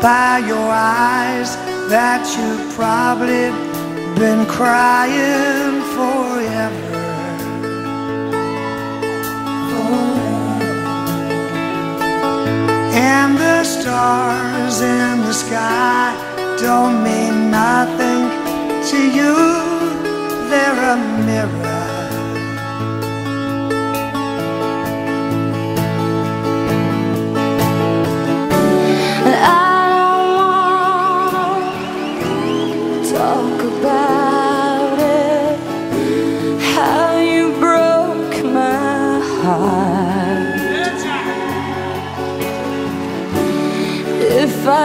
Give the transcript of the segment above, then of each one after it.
By your eyes that you've probably been crying forever. And the stars in the sky don't mean nothing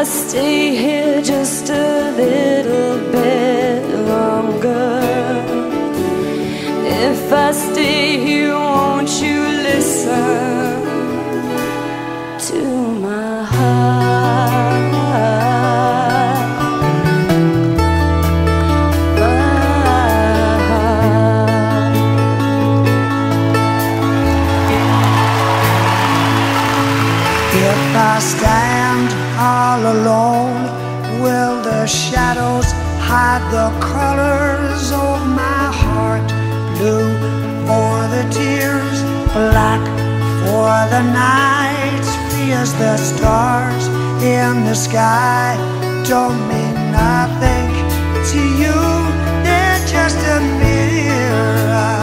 I stay here just a little bit longer, if I stay If I stand all alone, will the shadows hide the colors of my heart? Blue for the tears, black for the nights, fierce the stars in the sky don't mean nothing to you. They're just a mirror.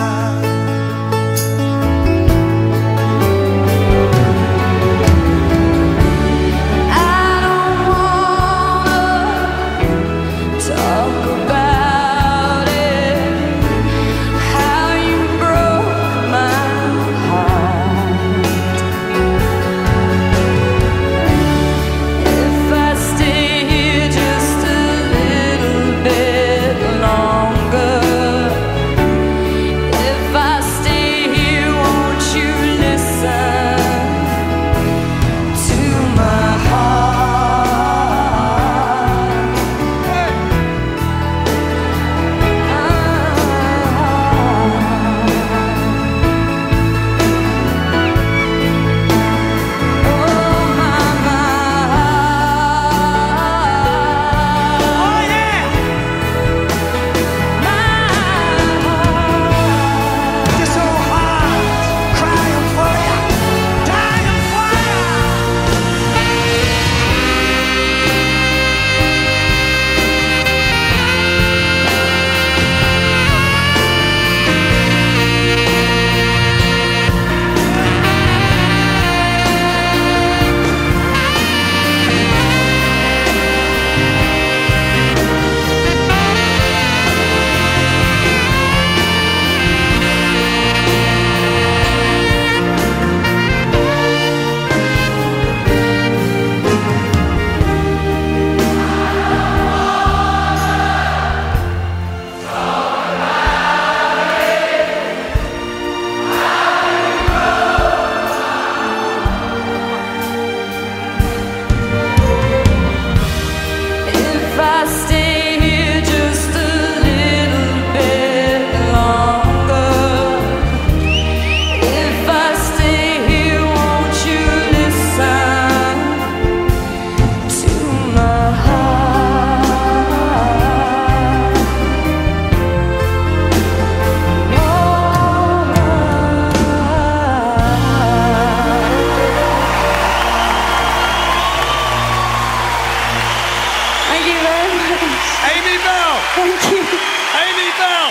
Amy Belle! Thank you. Amy Belle!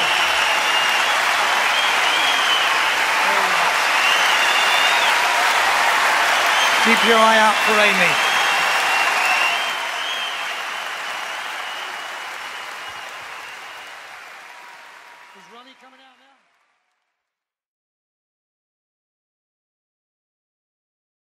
Keep your eye out for Amy. Is Ronnie coming out now?